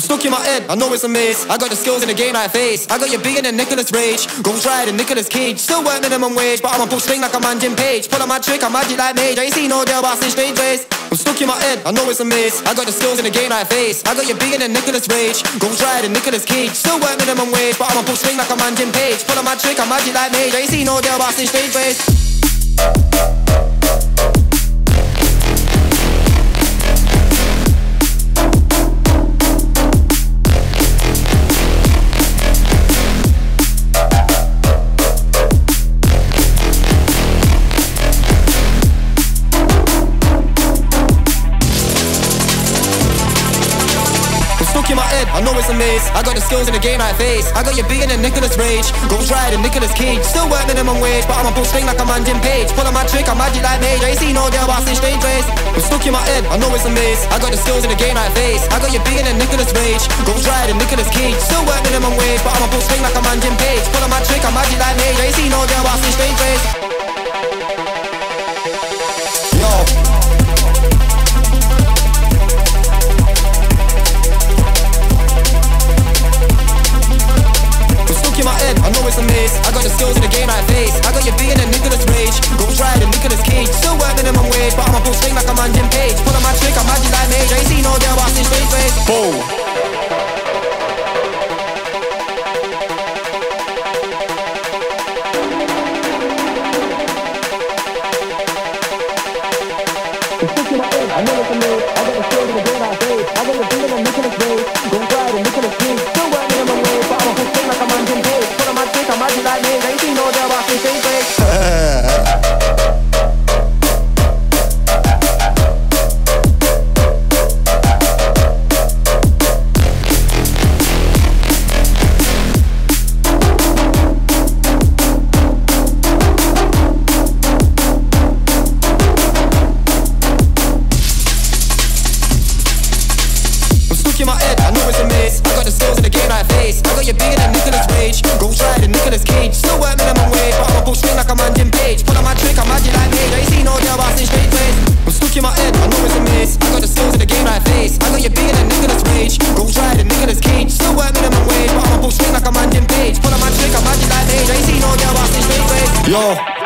I'm stuck in my head, I know it's a maze. I got the skills in the game I face. I got you bigger than Nicolas Rage. Ghost Rider, Nicolas Cage. Still work minimum wage, but I'm on full swing like a man Jim Page. Pull on my trick, I'm magic like Mage. I ain't seen no girl, but I see strange ways. I'm stuck in my head, I know it's a maze. I got the skills in the game I face. I got you bigger than Nicolas Rage. Ghost Rider, Nicolas Cage. Still work minimum wage, but I'm on full swing like a man Jim Page. Pull on my trick, I'm magic like Mage. I ain't seen no girl, but I see strange ways. In my head, I know it's a maze. I got the skills in the game I face. I got you bigger than Nicholas Rage. Go Ghost Rider, Nicolas Cage. Still work minimum wage, but I'm a full swing like a man Jim Page. Pull on my trick, I'm magic like Mage. I ain't seen no girl, but I see strange ways. I'm stuck in my head, I know it's a maze. I got the skills in the game I face. I got you bigger than Nicholas Rage. Go Ghost Rider, Nicolas Cage. Still work minimum wage, but I'm a full swing like a man Jim Page. Pull on my trick, I'm magic like Mage. I ain't seen no man Jim Page. Pull on my trick, I'm magic like Mage. I ain't seen no girl, but I see strange ways. Boom. I know it's a maze. I got the skills in the I face. I got the my head, I know it's a maze I got the skills in the game I face. I got you bigger than Nicolas Cage. Go try the Nicolas Cage. Still at minimum wage But I'ma go straight like a man Andy Page. Pull on my trick, I'm acting like Mage I ain't seen no job, I seen straight face. I'm stuck in my head, I know it's a maze I got the skills in the game I face. I got you bigger than Nicolas Cage. Go try the Nicolas Cage. Still at minimum wage But I'ma go straight like a man Andy Page. Pull on my trick, I'm acting like Mage I ain't seen no job, I seen straight face. Yo.